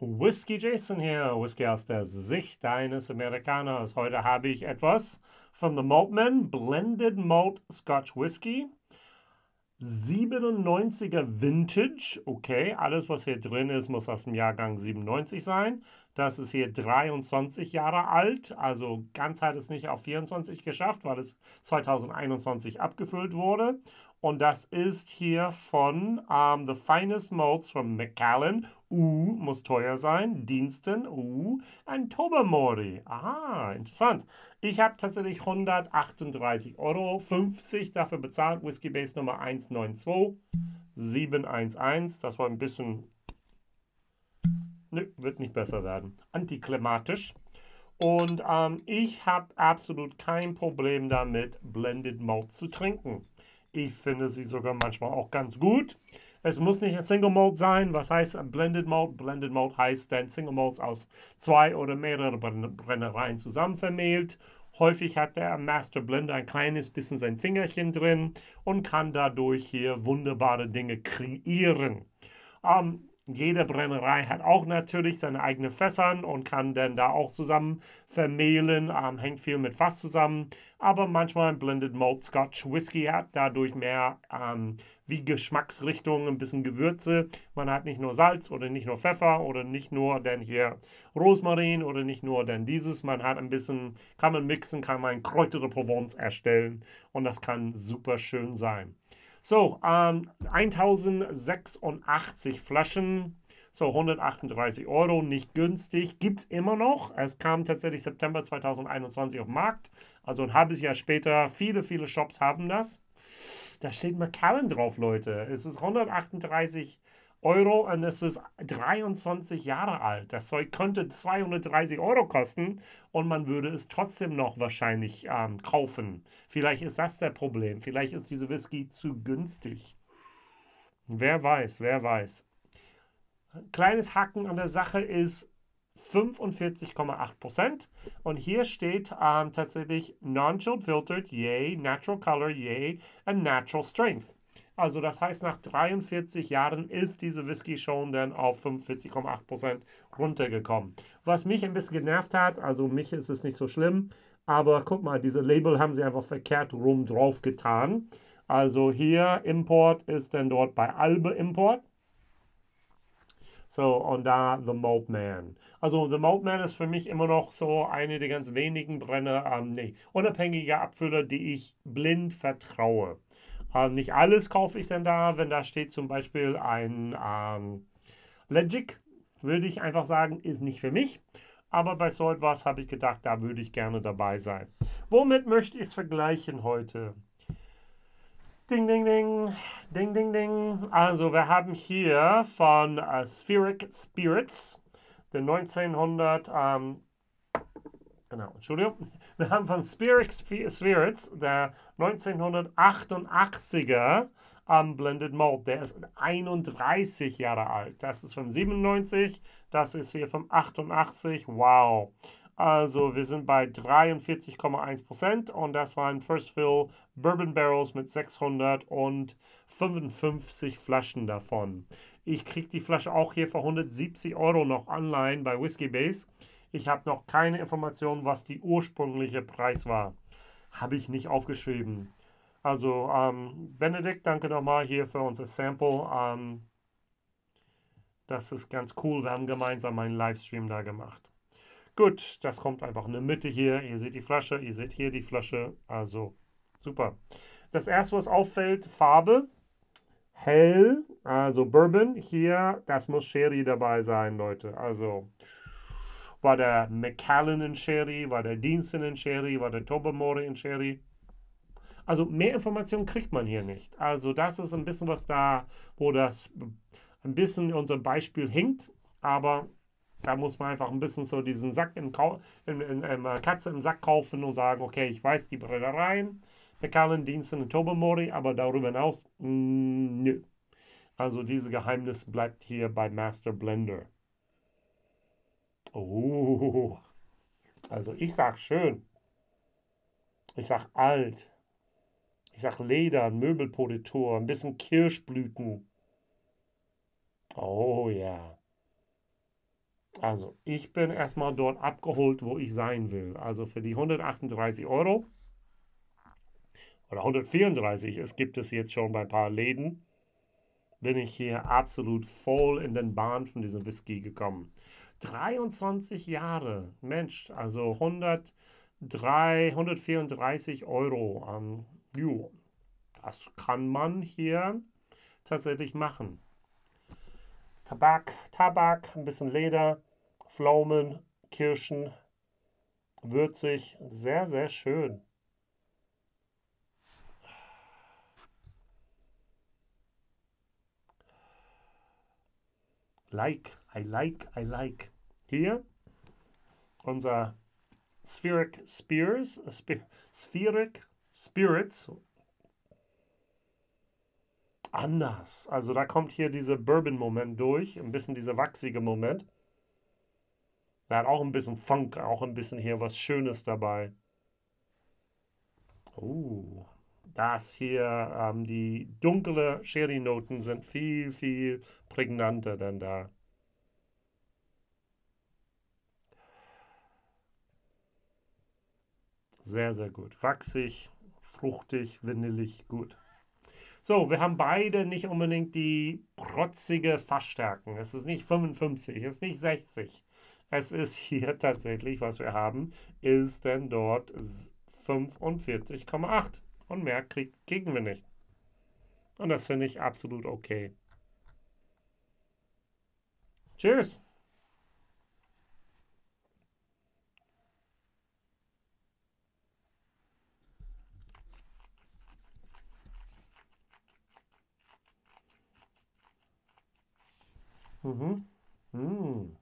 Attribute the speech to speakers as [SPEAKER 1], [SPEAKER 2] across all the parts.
[SPEAKER 1] Whisky Jason hier, Whisky aus der Sicht eines Amerikaners. Heute habe ich etwas von The Maltman Blended Malt Scotch Whisky. 97er Vintage, okay, alles was hier drin ist, muss aus dem Jahrgang 97 sein. Das ist hier 23 Jahre alt, also ganz hat es nicht auf 24 geschafft, weil es 2021 abgefüllt wurde. Und das ist hier von um, ähm, The Finest Malts from Macallan. Uh, muss teuer sein. Diensten. Uh, ein Tobermory. Aha, interessant. Ich habe tatsächlich 138,50 Euro dafür bezahlt. Whisky Base Nummer 192711. Das war ein bisschen... Nö, wird nicht besser werden. Antiklimatisch. Und ähm, ich habe absolut kein Problem damit, Blended Malt zu trinken. Ich finde sie sogar manchmal auch ganz gut. Es muss nicht ein Single Malt sein. Was heißt ein Blended Malt? Blended Malt heißt dann Single Malts aus zwei oder mehreren Brennereien zusammen vermehlt. Häufig hat der Master Blender ein kleines bisschen sein Fingerchen drin und kann dadurch hier wunderbare Dinge kreieren. Ähm, jede Brennerei hat auch natürlich seine eigenen Fässern und kann dann da auch zusammen vermehlen, ähm, hängt viel mit Fass zusammen. Aber manchmal ein Blended Malt Scotch Whisky hat dadurch mehr ähm, wie Geschmacksrichtungen, ein bisschen Gewürze. Man hat nicht nur Salz oder nicht nur Pfeffer oder nicht nur dann hier Rosmarin oder nicht nur dann dieses. Man hat ein bisschen, kann man mixen, kann man Kräuter de Provence erstellen und das kann super schön sein. So, ähm, 1086 Flaschen, so 138 Euro, nicht günstig, gibt es immer noch. Es kam tatsächlich September 2021 auf den Markt, also ein halbes Jahr später. Viele, viele Shops haben das. Da steht Macallan drauf, Leute. Es ist 138 Euro. Und es ist 23 Jahre alt. Das Zeug könnte 230 Euro kosten und man würde es trotzdem noch wahrscheinlich ähm, kaufen. Vielleicht ist das der Problem. Vielleicht ist diese Whisky zu günstig. Wer weiß, wer weiß. Kleines Haken an der Sache ist 45,8%. Und hier steht ähm, tatsächlich Non-Chilled Filtered, yay, Natural Color, yay, and Natural Strength. Also das heißt, nach 43 Jahren ist diese Whisky schon dann auf 45,8% runtergekommen. Was mich ein bisschen genervt hat, also mich ist es nicht so schlimm, aber guck mal, diese Label haben sie einfach verkehrt rum drauf getan. Also hier Import ist dann dort bei Albe Import. So, und da The Malt Man. Also The Malt Man ist für mich immer noch so eine der ganz wenigen Brenner, ähm, nee, unabhängige Abfüller, die ich blind vertraue. Ähm, nicht alles kaufe ich denn da. Wenn da steht zum Beispiel ein ähm, Legic, würde ich einfach sagen, ist nicht für mich. Aber bei so etwas habe ich gedacht, da würde ich gerne dabei sein. Womit möchte ich es vergleichen heute? Ding, ding, ding, ding, ding, ding. Also wir haben hier von uh, Spheric Spirits, den 1900, ähm, genau, Entschuldigung, wir haben von Spirit Spirits, der 1988er am Blended Malt. Der ist 31 Jahre alt. Das ist von 97, das ist hier von 88. Wow. Also wir sind bei 43,1% und das waren First Fill Bourbon Barrels mit 655 Flaschen davon. Ich kriege die Flasche auch hier für 170 Euro noch online bei Whiskey Base. Ich habe noch keine Information, was die ursprüngliche Preis war. Habe ich nicht aufgeschrieben. Also, ähm, Benedikt, danke nochmal hier für unser Sample. Ähm, das ist ganz cool. Wir haben gemeinsam einen Livestream da gemacht. Gut, das kommt einfach in der Mitte hier. Ihr seht die Flasche, ihr seht hier die Flasche. Also, super. Das erste, was auffällt, Farbe. Hell, also Bourbon. Hier, das muss Sherry dabei sein, Leute. Also, war der McAllen in Sherry, war der Diensten in Sherry, war der Tobermory in Sherry. Also mehr Informationen kriegt man hier nicht. Also das ist ein bisschen was da, wo das ein bisschen unser Beispiel hinkt, aber da muss man einfach ein bisschen so diesen Sack im Kau in, in, in, äh, Katze im Sack kaufen und sagen, okay, ich weiß die Brennereien, McAllen, Diensten und Tobermory, aber darüber hinaus, mh, nö. Also dieses Geheimnis bleibt hier bei Master Blender. Oh, also ich sag schön. Ich sag alt. Ich sag Leder, Möbelpolitur, ein bisschen Kirschblüten. Oh ja. Also, ich bin erstmal dort abgeholt, wo ich sein will. Also für die 138 Euro oder 134, es gibt es jetzt schon bei ein paar Läden, bin ich hier absolut voll in den Bahn von diesem Whisky gekommen. 23 Jahre, Mensch, also 103, 134 Euro. Ähm, jo, das kann man hier tatsächlich machen. Tabak, Tabak, ein bisschen Leder, Pflaumen, Kirschen, würzig, sehr, sehr schön. Like, I like, I like. Hier unser Spheric Spears, Spheric Spirits. Anders. Also da kommt hier dieser Bourbon-Moment durch, ein bisschen dieser wachsige Moment. Da hat auch ein bisschen Funk, auch ein bisschen hier was Schönes dabei. Oh, das hier, ähm, die dunkle Sherry-Noten sind viel, viel prägnanter denn da. Sehr, sehr gut. Wachsig, fruchtig, vanillig, gut. So, wir haben beide nicht unbedingt die protzige Fassstärken. Es ist nicht 55, es ist nicht 60. Es ist hier tatsächlich, was wir haben, ist denn dort 45,8. Und mehr krieg, kriegen wir nicht. Und das finde ich absolut okay. Cheers! Mhm. Mm.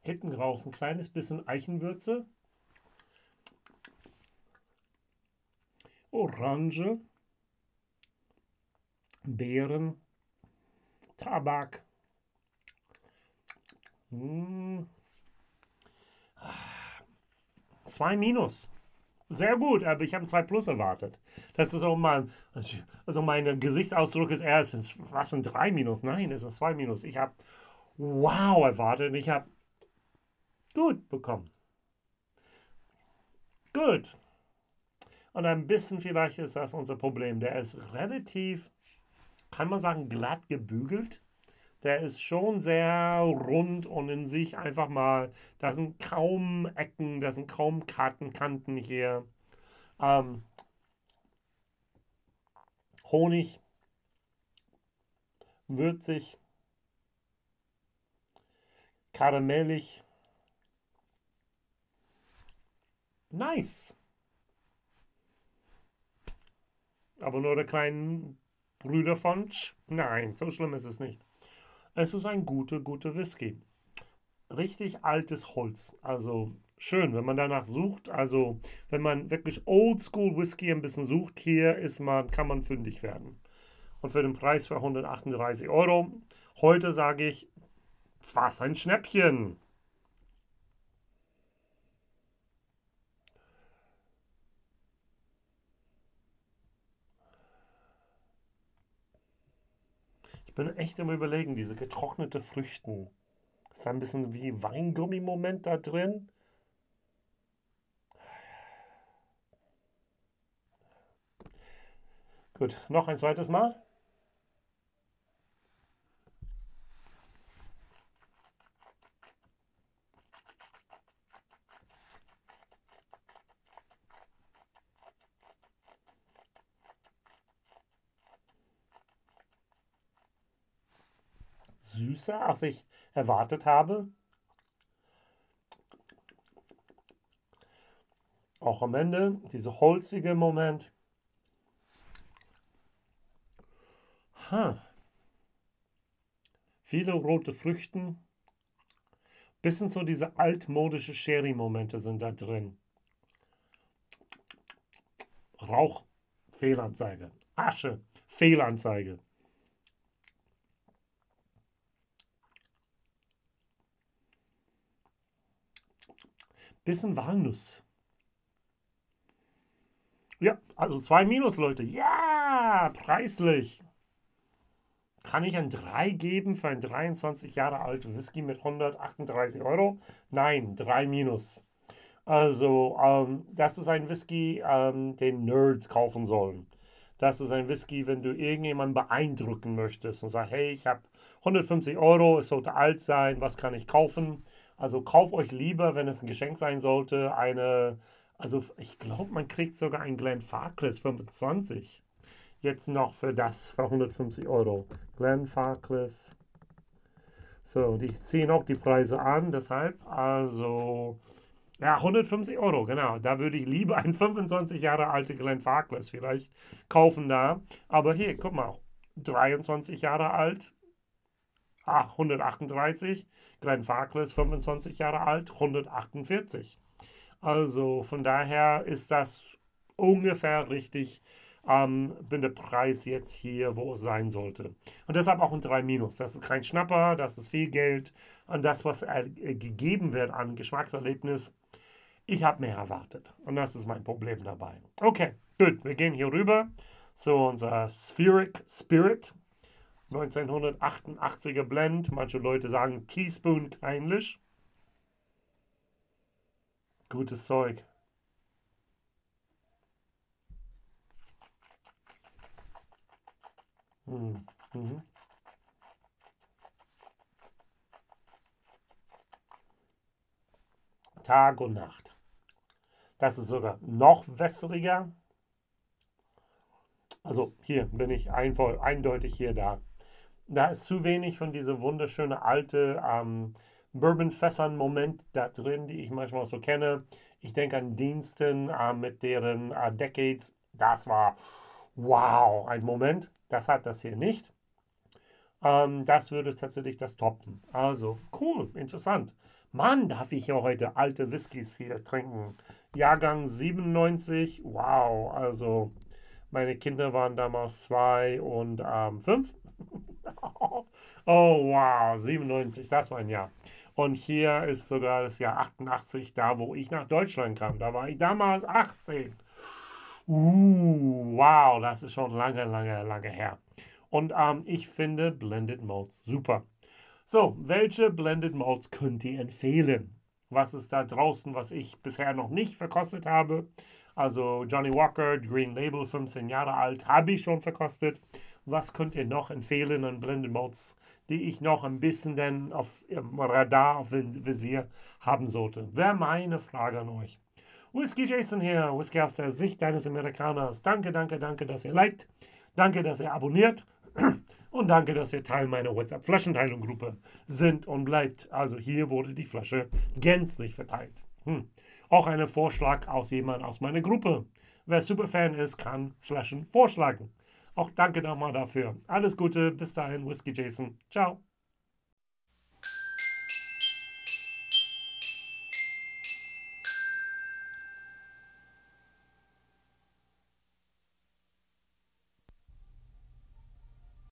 [SPEAKER 1] Hinten raus ein kleines bisschen Eichenwürze. Orange. Beeren. Tabak. Mm. Zwei Minus. Sehr gut, aber ich habe ein 2 Plus erwartet. Das ist auch mal, also mein Gesichtsausdruck ist eher, was ein 3 Minus? Nein, es ist ein 2 Minus. Ich habe wow erwartet und ich habe gut bekommen. Gut. Und ein bisschen vielleicht ist das unser Problem. Der ist relativ, kann man sagen, glatt gebügelt. Der ist schon sehr rund und in sich einfach mal, da sind kaum Ecken, da sind kaum Kartenkanten hier. Ähm, Honig, würzig, karamellig. Nice. Aber nur der kleinen Brüder von? Nein, so schlimm ist es nicht. Es ist ein guter, guter Whisky. Richtig altes Holz. Also schön, wenn man danach sucht. Also wenn man wirklich Oldschool Whisky ein bisschen sucht, hier ist man, kann man fündig werden. Und für den Preis für 138 Euro, heute sage ich, was ein Schnäppchen. Bin echt immer überlegen, diese getrocknete Früchten. Ist da ein bisschen wie Weingummi-Moment da drin? Gut, noch ein zweites Mal. Süßer, als ich erwartet habe. Auch am Ende dieser holzige Moment. Ha. Viele rote Früchten. Bisschen so diese altmodische Sherry-Momente sind da drin. Rauch, Fehlanzeige. Asche, Fehlanzeige. Bisschen Walnuss. Ja, also zwei Minus, Leute. Ja, preislich. Kann ich ein 3 geben für ein 23 Jahre alten Whisky mit 138 Euro? Nein, 3 minus. Also, ähm, das ist ein Whisky, ähm, den Nerds kaufen sollen. Das ist ein Whisky, wenn du irgendjemanden beeindrucken möchtest und sagst, hey, ich habe 150 Euro, es sollte alt sein, was kann ich kaufen? Also kauf euch lieber, wenn es ein Geschenk sein sollte, eine, also ich glaube, man kriegt sogar ein Glen Farkless 25. Jetzt noch für das, für 150 Euro. Glen Farkless. So, die ziehen auch die Preise an, deshalb, also ja, 150 Euro, genau. Da würde ich lieber einen 25 Jahre alten Glen Farkless vielleicht kaufen da. Aber hier, guck mal, 23 Jahre alt, ah, 138. Glen Farkless, 25 Jahre alt, 148. Also von daher ist das ungefähr richtig ähm, bin der Preis jetzt hier, wo es sein sollte. Und deshalb auch ein 3 Minus. Das ist kein Schnapper, das ist viel Geld. Und das, was äh, gegeben wird an Geschmackserlebnis, ich habe mehr erwartet. Und das ist mein Problem dabei. Okay, gut. Wir gehen hier rüber zu unser Spheric Spirit. 1988er Blend. Manche Leute sagen Teaspoon kleinlich. Gutes Zeug. Hm. Mhm. Tag und Nacht. Das ist sogar noch wässriger. Also hier bin ich eindeutig hier da. Da ist zu wenig von dieser wunderschöne alte ähm, Bourbon-Fässern-Moment da drin, die ich manchmal so kenne. Ich denke an Diensten äh, mit deren äh, Decades. Das war wow, ein Moment. Das hat das hier nicht. Ähm, das würde tatsächlich das toppen. Also cool, interessant. Mann, darf ich ja heute alte Whiskys hier trinken. Jahrgang 97, wow, also meine Kinder waren damals zwei und ähm, fünf. oh wow, 97, das war ein Jahr. Und hier ist sogar das Jahr 88, da wo ich nach Deutschland kam. Da war ich damals 18. Uh, wow, das ist schon lange, lange, lange her. Und ähm, ich finde Blended Modes super. So, welche Blended Modes könnt ihr empfehlen? Was ist da draußen, was ich bisher noch nicht verkostet habe? Also Johnny Walker, Green Label, 15 Jahre alt, habe ich schon verkostet. Was könnt ihr noch empfehlen an Blended Modes, die ich noch ein bisschen denn auf Ihrem Radar, auf Visier haben sollte? Wäre meine Frage an euch. Whisky Jason hier, Whisky aus der Sicht eines Amerikaners. Danke, danke, danke, dass ihr liked. Danke, dass ihr abonniert. Und danke, dass ihr Teil meiner WhatsApp-Flaschenteilung-Gruppe sind und bleibt. Also hier wurde die Flasche gänzlich verteilt. Hm. Auch ein Vorschlag aus jemand aus meiner Gruppe. Wer Superfan ist, kann Flaschen vorschlagen. Auch danke nochmal dafür. Alles Gute, bis dahin, Whisky Jason. Ciao.